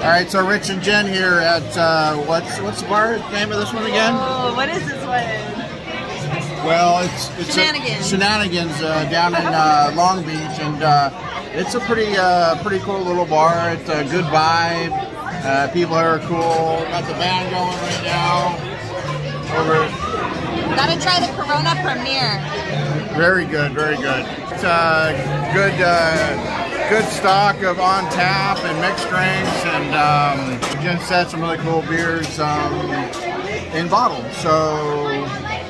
All right, so Rich and Jen here at uh, what's what's the bar name of this one again? Oh, what is this one? Well, it's it's Shenanigans. A, shenanigans uh, down in uh, Long Beach, and uh, it's a pretty uh, pretty cool little bar. It's a good vibe. Uh, people are cool. Got the band going right now. Over, Gotta try the Corona Premier. very good, very good. It's uh, good uh, good stock of on tap and mixed drinks, and um, Jen said some really cool beers um, in bottles. So.